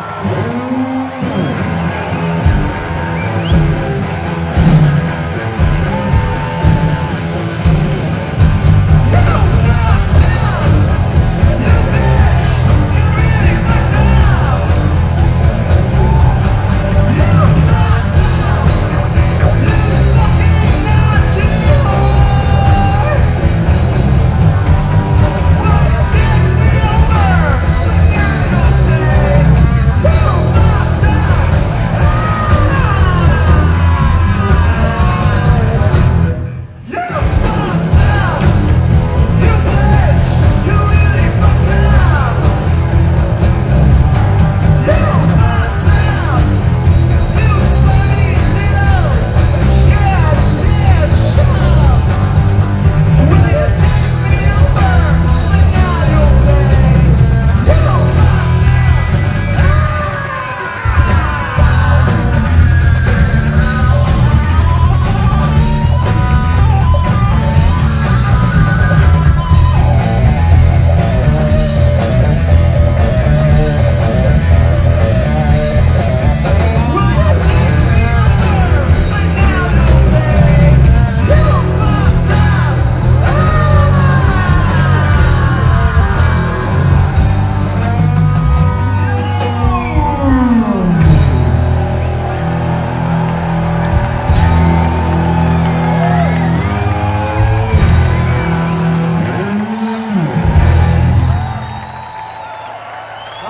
Bye.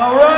All right.